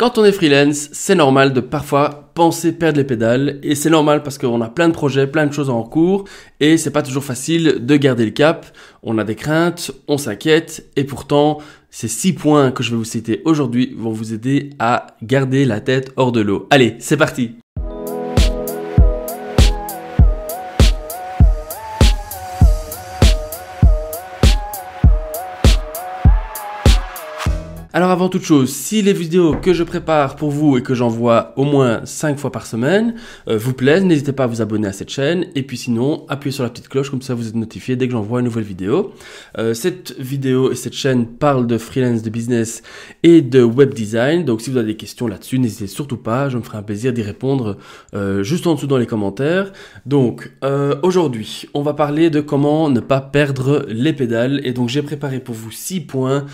Quand on est freelance, c'est normal de parfois penser perdre les pédales et c'est normal parce qu'on a plein de projets, plein de choses en cours et c'est pas toujours facile de garder le cap. On a des craintes, on s'inquiète et pourtant ces six points que je vais vous citer aujourd'hui vont vous aider à garder la tête hors de l'eau. Allez, c'est parti Alors avant toute chose, si les vidéos que je prépare pour vous et que j'envoie au moins 5 fois par semaine euh, vous plaisent, n'hésitez pas à vous abonner à cette chaîne et puis sinon appuyez sur la petite cloche comme ça vous êtes notifié dès que j'envoie une nouvelle vidéo. Euh, cette vidéo et cette chaîne parlent de freelance, de business et de web design donc si vous avez des questions là-dessus n'hésitez surtout pas, je me ferai un plaisir d'y répondre euh, juste en dessous dans les commentaires. Donc aujourd'hui on va parler de comment ne pas perdre les pédales et donc j'ai préparé pour vous 6 points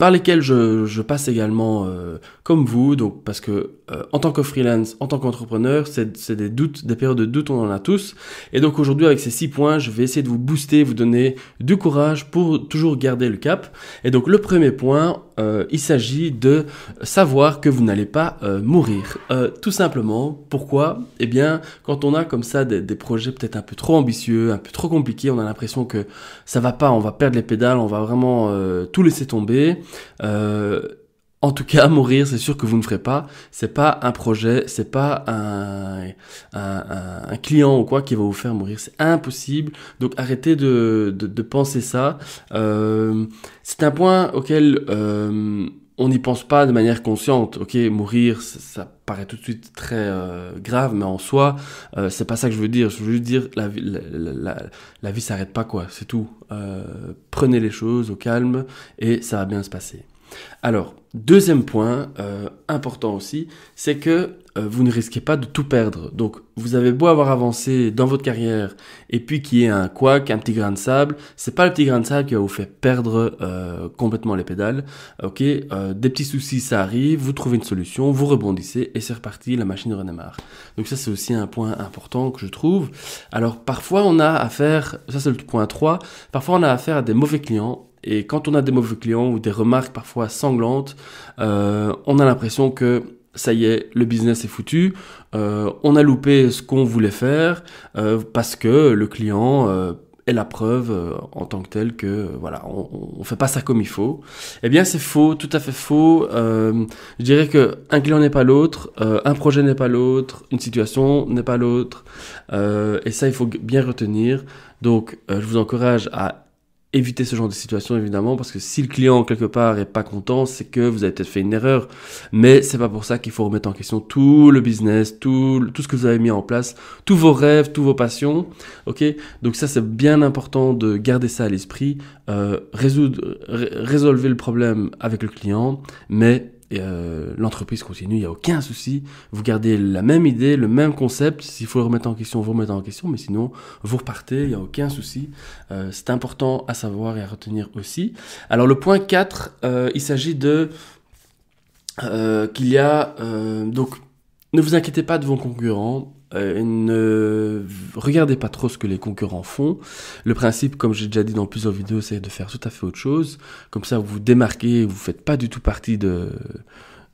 par lesquels je, passe également euh, comme vous, donc parce que euh, en tant que freelance, en tant qu'entrepreneur, c'est des doutes, des périodes de doute, on en a tous. Et donc aujourd'hui, avec ces six points, je vais essayer de vous booster, vous donner du courage pour toujours garder le cap. Et donc le premier point, euh, il s'agit de savoir que vous n'allez pas euh, mourir. tout simplement, pourquoi? Eh bien, quand on a comme ça des, des projets peut-être un peu trop ambitieux, un peu trop compliqués, on a l'impression que ça va pas, on va perdre les pédales, on va vraiment tout laisser tomber. En tout cas, mourir, c'est sûr que vous ne ferez pas. C'est pas un projet, c'est pas un, un, un, client ou quoi qui va vous faire mourir. C'est impossible. Donc arrêtez de, de, de penser ça. Euh, c'est un point auquel euh, on n'y pense pas de manière consciente. Ok, mourir, ça, paraît tout de suite très euh, grave, mais en soi, euh, c'est pas ça que je veux dire. Je veux juste dire la, la, la, la vie s'arrête pas quoi. C'est tout. Euh, prenez les choses au calme et ça va bien se passer. Alors, deuxième point euh, important aussi, c'est que euh, vous ne risquez pas de tout perdre. Donc, vous avez beau avoir avancé dans votre carrière et puis qu'il y ait un couac, un petit grain de sable, c'est pas le petit grain de sable qui va vous faire perdre euh, complètement les pédales. Ok, des petits soucis, ça arrive, vous trouvez une solution, vous rebondissez et c'est reparti, la machine redémarre. Donc ça, c'est aussi un point important que je trouve. Alors, parfois, on a affaire, ça c'est le point 3, parfois on a affaire à des mauvais clients et quand on a des mauvais clients ou des remarques parfois sanglantes, euh, on a l'impression que ça y est, le business est foutu, euh, on a loupé ce qu'on voulait faire euh, parce que le client euh, est la preuve euh, en tant que tel que voilà, on, on fait pas ça comme il faut. Eh bien, c'est faux, tout à fait faux. Euh, je dirais que un client n'est pas l'autre, un projet n'est pas l'autre, une situation n'est pas l'autre, et ça, il faut bien retenir. Donc, je vous encourage à éviter ce genre de situation évidemment parce que si le client quelque part est pas content c'est que vous avez peut-être fait une erreur. Mais c'est pas pour ça qu'il faut remettre en question tout le business tout tout ce que vous avez mis en place tous vos rêves tous vos passions ok? Donc ça c'est bien important de garder ça à l'esprit euh, résoudre résolver le problème avec le client mais euh, l'entreprise continue, il n'y a aucun souci. Vous gardez la même idée, le même concept. S'il faut le remettre en question, vous remettez en question, mais sinon, vous repartez, il n'y a aucun souci. Euh, c'est important à savoir et à retenir aussi. Alors le point 4, euh, il s'agit de qu'il y a... donc, ne vous inquiétez pas de vos concurrents. Ne regardez pas trop ce que les concurrents font. Le principe, comme j'ai déjà dit dans plusieurs vidéos, c'est de faire tout à fait autre chose. Comme ça, vous vous démarquez, vous faites pas du tout partie de,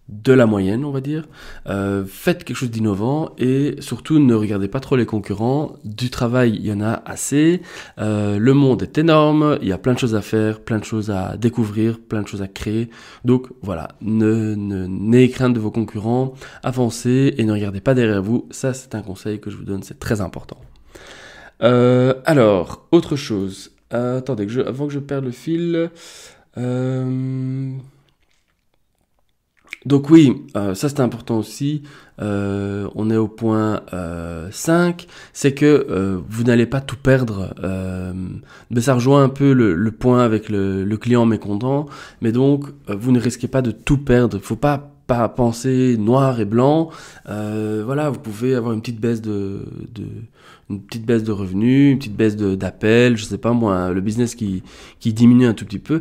de la moyenne, on va dire. Euh, faites quelque chose d'innovant et surtout ne regardez pas trop les concurrents. Du travail, il y en a assez. Euh, le monde est énorme, il y a plein de choses à faire, plein de choses à découvrir, plein de choses à créer. Donc voilà, ne n'ayez crainte de vos concurrents, avancez et ne regardez pas derrière vous. Ça, c'est un conseil que je vous donne, c'est très important. Euh, alors, autre chose. attendez, que je, avant que je perde le fil. Donc oui, euh, ça c'est important aussi. Euh, on est au point euh, 5, c'est que euh, vous n'allez pas tout perdre. mais ça rejoint un peu le, point avec le, le, client mécontent. Mais donc, vous ne risquez pas de tout perdre. Faut pas pas penser noir et blanc. voilà, vous pouvez avoir une petite baisse de, de une petite baisse de revenus, une petite baisse d'appels, je sais pas moi, le business qui qui diminue un tout petit peu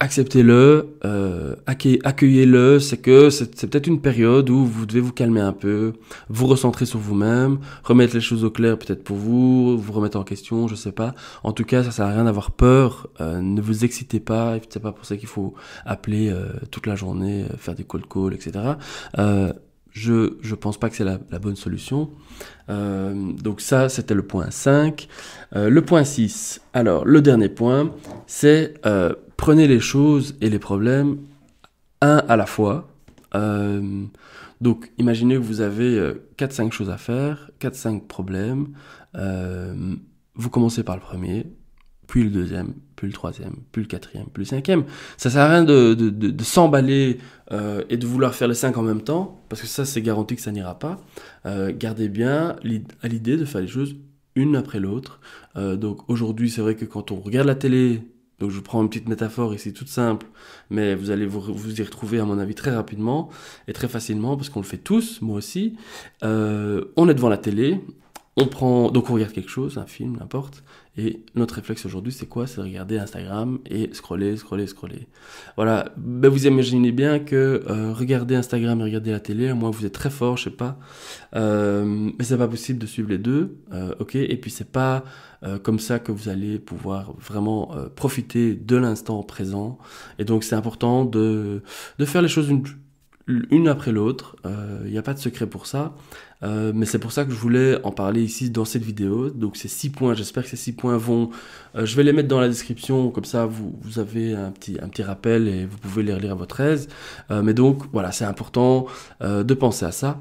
acceptez-le, euh, accueillez-le, c'est que c'est peut-être une période où vous devez vous calmer un peu, vous recentrer sur vous-même, remettre les choses au clair peut-être pour vous, vous remettre en question, je sais pas. En tout cas, ça sert à rien d'avoir peur, euh, ne vous excitez pas, c'est pas pour ça qu'il faut appeler euh, toute la journée, euh, faire des cold calls, etc. je je pense pas que c'est la, la, bonne solution. donc ça, c'était le point 5. le point 6, alors le dernier point, c'est prenez les choses et les problèmes un à la fois. Euh, donc, imaginez que vous avez 4-5 euh, choses à faire, 4-5 problèmes. Euh, vous commencez par le premier, puis le deuxième, puis le troisième, puis le quatrième, puis le cinquième. Ça sert à rien de, s'emballer et de vouloir faire les cinq en même temps, parce que ça, c'est garanti que ça n'ira pas. gardez bien à l'idée de faire les choses une après l'autre. donc, aujourd'hui, c'est vrai que quand on regarde la télé, donc je prends une petite métaphore ici toute simple, mais vous allez vous, vous y retrouver à mon avis très rapidement et très facilement parce qu'on le fait tous, moi aussi. Euh, on est devant la télé, on prend, donc on regarde quelque chose, un film, n'importe, et notre réflexe aujourd'hui, c'est quoi? C'est de regarder Instagram et scroller, scroller, scroller. Voilà, ben vous imaginez bien que euh, regarder Instagram et regarder la télé, moi vous êtes très fort, je sais pas, euh, mais c'est pas possible de suivre les deux, euh, ok? Et puis c'est pas euh, comme ça que vous allez pouvoir vraiment euh, profiter de l'instant présent. Et donc c'est important de, de faire les choses une, une après l'autre. Il euh, n'y a pas de secret pour ça. Euh, mais c'est pour ça que je voulais en parler ici dans cette vidéo. Donc ces six points, j'espère que ces six points vont... Euh, je vais les mettre dans la description, comme ça vous, vous avez un petit, un petit rappel et vous pouvez les relire à votre aise. mais donc voilà, c'est important de penser à ça.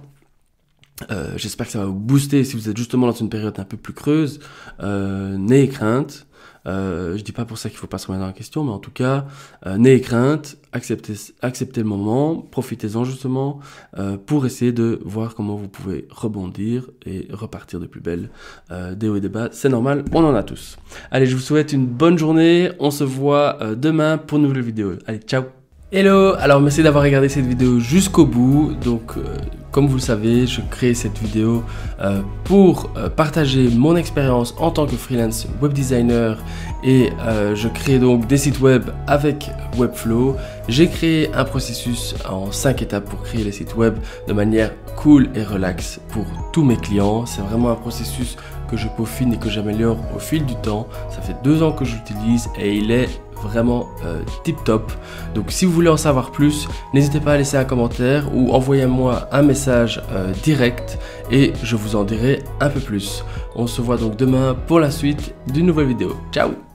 j'espère que ça va vous booster si vous êtes justement dans une période un peu plus creuse. N'ayez crainte. Euh, je dis pas pour ça qu'il faut pas se remettre dans la question, mais en tout cas, euh, n'ayez crainte, acceptez, acceptez le moment, profitez-en justement euh, pour essayer de voir comment vous pouvez rebondir et repartir de plus belle. Euh, des hauts et des bas, c'est normal, on en a tous. Allez, je vous souhaite une bonne journée, on se voit euh, demain pour une nouvelle vidéo. Allez, ciao Hello Alors merci d'avoir regardé cette vidéo jusqu'au bout. Donc euh, comme vous le savez, je crée cette vidéo euh, pour euh, partager mon expérience en tant que freelance web designer et je crée donc des sites web avec Webflow. J'ai créé un processus en 5 étapes pour créer les sites web de manière cool et relax pour tous mes clients. C'est vraiment un processus que je peaufine et que j'améliore au fil du temps. Ça fait deux ans que j'utilise et il est vraiment euh, tip top. Donc si vous voulez en savoir plus, n'hésitez pas à laisser un commentaire ou envoyez-moi un message euh, direct et je vous en dirai un peu plus. On se voit donc demain pour la suite d'une nouvelle vidéo. Ciao